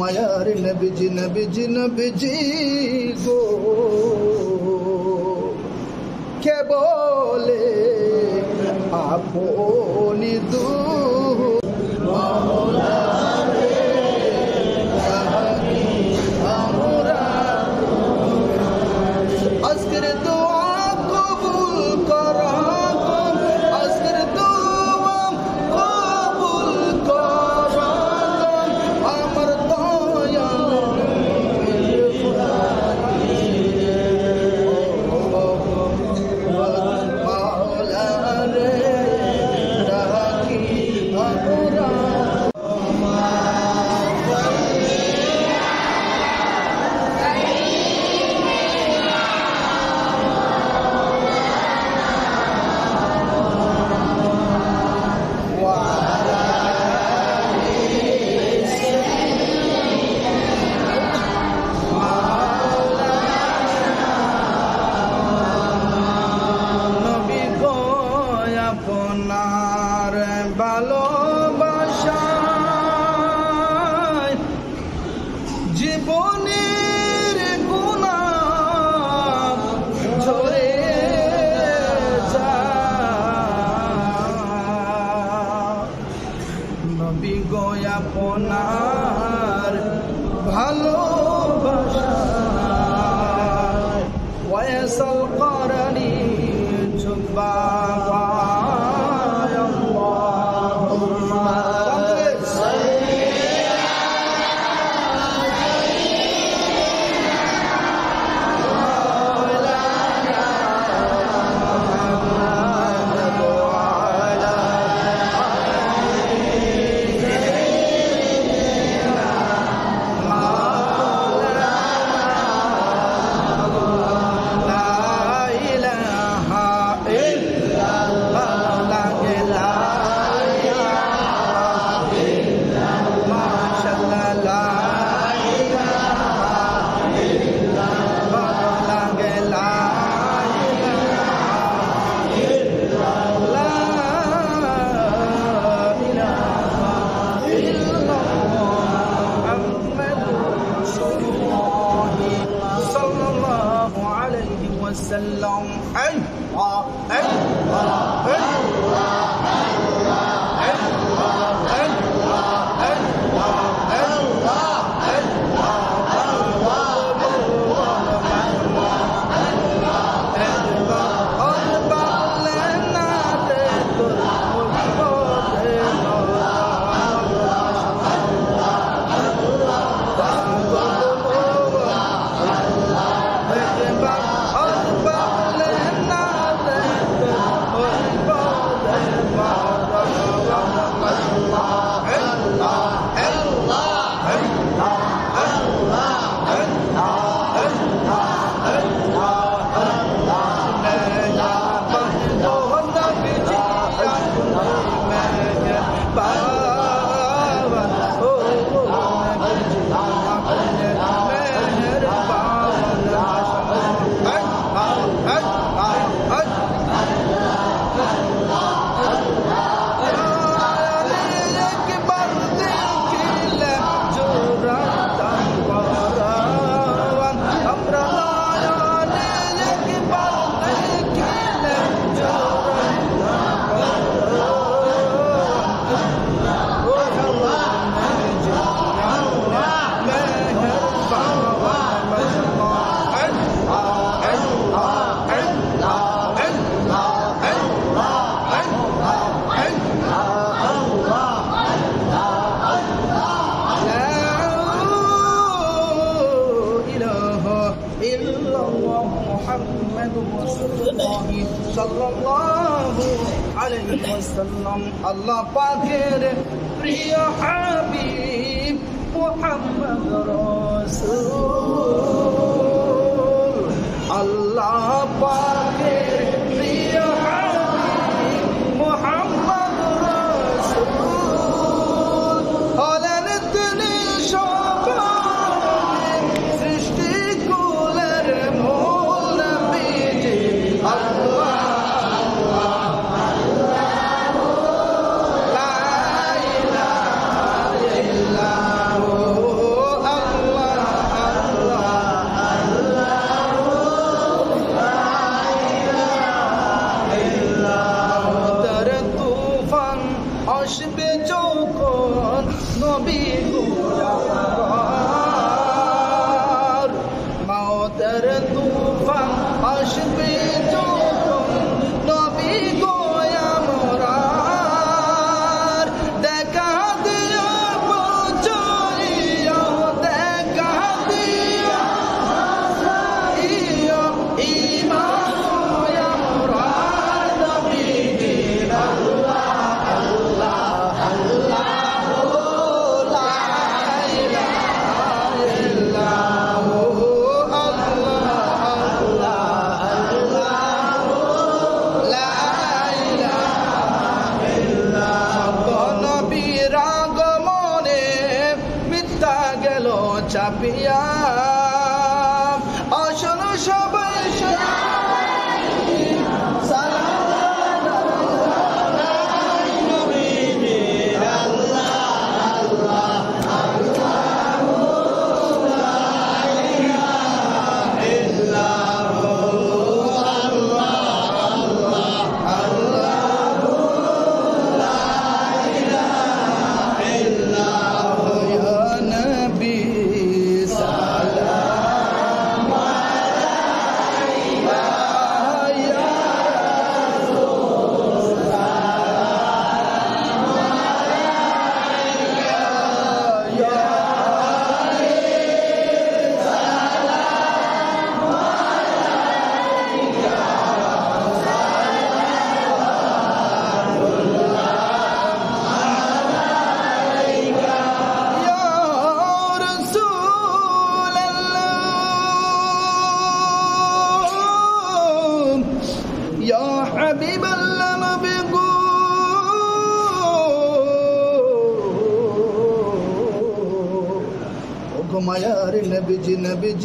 মায়ার নবীজি নবীজি নবীজি গো। কে বলে আপনি দূর সাল্লাম আল্লাহ পাকের প্রিয় হাবিব মোহাম্মদ রসুল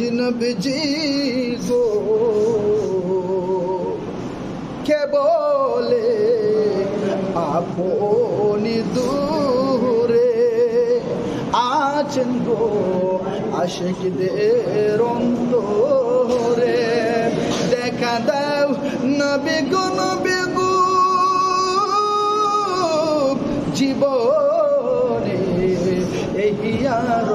নবীজি গো। কে বলে আপনি দূরে? আছেন গো আশেকদের অন্তরে। দেখা দাও নবী গো নবী গো। জীবনে এই আর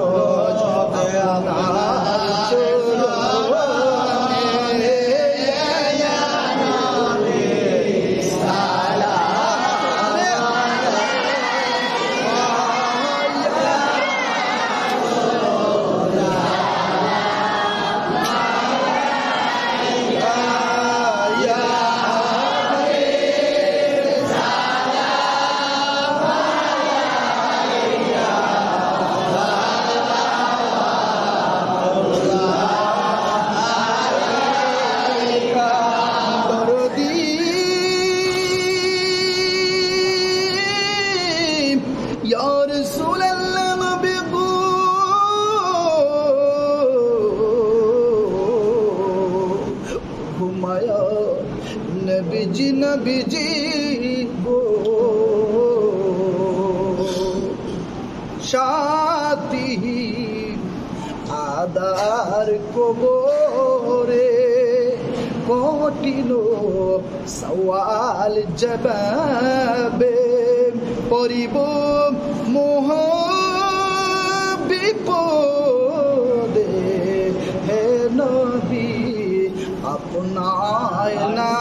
সাথী আদার কবরে কঠিন সওয়াল জবাবে পরিব মোহ বিপদে হে নবী আপনায় না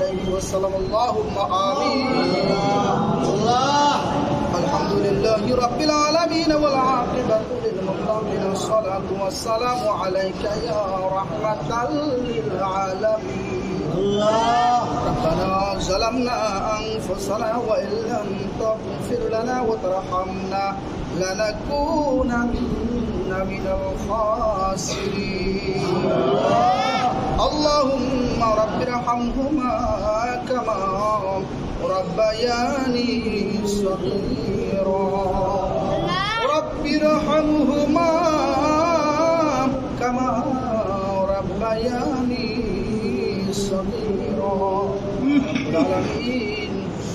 alaihi wasallam allahumma amin allah الحمد لله رب العالمين والعاقبة للمتقين الصلاة والسلام عليك يا رحمة للعالمين. ربنا ظلمنا أنفسنا وإن لم تغفر لنا وترحمنا لنكونن من الخاسرين. اللهم رب ارحمهما كما ربياني صغيرا. رب ارحمهما كما ربياني صغيرا.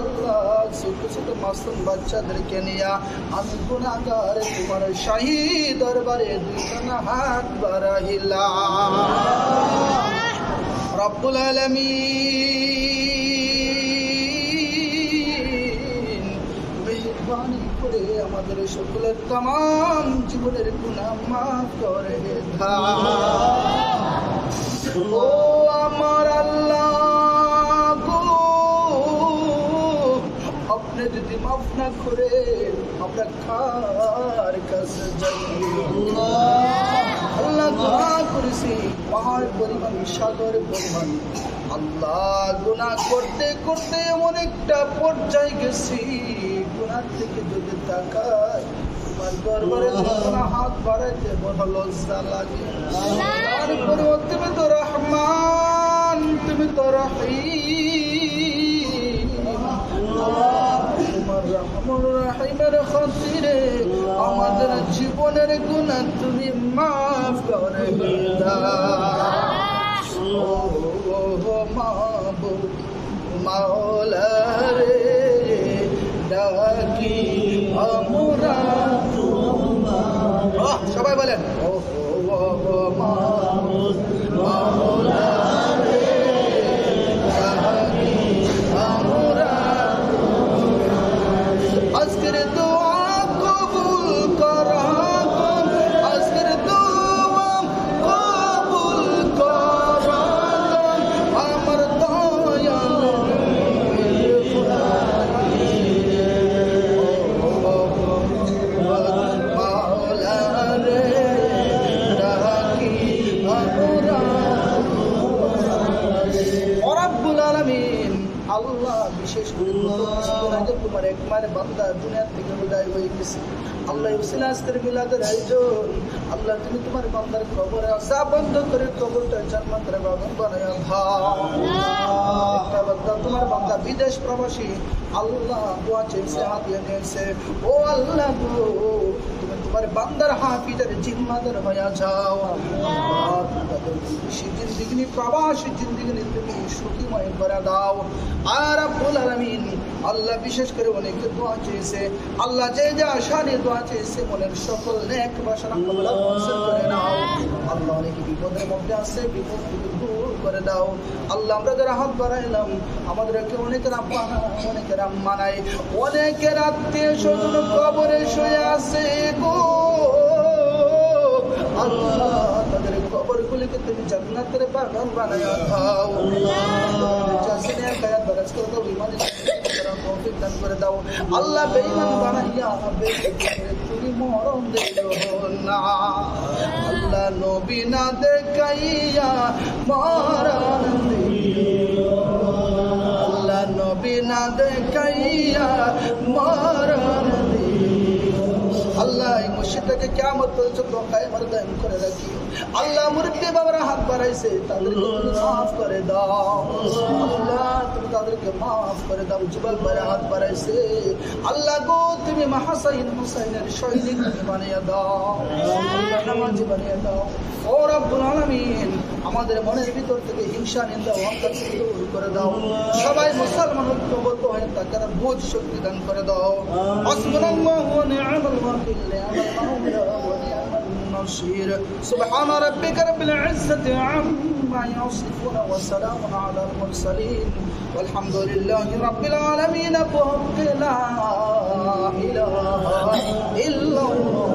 আল্লাহ ছোট ছোট মাসুম বাচ্চাদেরকে নিয়া আমি গুণাগার তোমার শাহী দরবারে দুইখানা হাত বাড়াইলা রব্বুল আলামিন করে আমাদের সকলের তাম জীবনের গুনাহ মাফ করে দাও। যদি মাফ না করে, আমরা কাছে আল্লাহ দোয়া করেছি পরিমাণ পরিমাণ। আল্লাহ করতে করতে এমন একটা পর্যায়ে গেছি, গুনাহ থেকে যদি তাকায় হাত বাড়াইতে বড় লজ্জা লাগে তুমি তো রহমান, তুমি তো রাহিমের খাতিরে আমাদের জীবনের গুণ তুমি মাফ করে মাওলা রে বান্দা দুনিয়া থেকে বিদায় হয়ে গেছে। আল্লাহ উসিলা আজকের মিলাদের আয়োজন আল্লাহ, তুমি তোমার বান্দার কবরে আসা বন্ধ করে কবরটা জান্নাতের বাগান বানায় বান্দা তোমার বান্দা বিদেশ প্রবাসী, আল্লাহ, দোয়া চেয়েছে হাতিয়ে নিয়েছে ও আল্লাহ তোমার বান্দার হাফিজের জিম্মাদার হয়ে যাও। জিন্দিগিনি প্রবাসী জিন্দিগিনি তুমি সুখীময় করে দাও। আর আব্বুল আলামিন আল্লাহ বিশেষ করে অনেকে দোয়া চেয়েছে। আল্লাহ যে যা আশা নিয়ে দোয়া চেয়েছে, মনের সকল নেক বাসনা কবলা করে নাও। আল্লাহ অনেকে বিপদের মধ্যে আছে, বিপদ করে দাও। আল্লাহ, আমরা যারা হাত বাড়াইলাম আমাদেরকে অনেকের অনেকের আম্মা নাই। অনেকের আত্মীয় স্বজন কবরে শুয়ে আছে গো। আল্লাহ, তাদের কবরগুলিকে তুমি বেঈমান বানাইয়া তুমি মরণ দিও না। আল্লাহ নবী না দেখাইয়া দিও আল্লাহ নবী না দেখাইয়া দিও আল্লাহ এই মসজিদটাকে কেমন পর্যন্ত কায়েমার দায়ন করে রাখি আল্লাহ মুরব্বী বাবারা হাত বাড়াইছে তাদেরকে মাফ করে দাও। আল্লাহ তুমি তাদেরকে মাফ করে দাও। যুবল বারে হাত বাড়াইছে। আল্লাহ গো তুমি মাহাসাইন হুসাইনের তুমি বানিয়ে দাও। আল্লাহ নামাজি বানিয়ে দাও। ও রব্বুল আলামিন আমাদের মনের ভিতর থেকে হিংসা নিন্দা অহংকার দূর করে দাও। সবাই মুসলমান ঐক্যবদ্ধ হয়ে বোঝ শক্তি দান করে দাও। হাসবুনাল্লাহু ওয়া নি'মাল ওয়াকিল নি'মাল মাওলা ওয়া المصير سبحان ربك رب العزة عما يصفون وسلام على المرسلين. والحمد لله رب العالمين فوق لا إله إلا الله.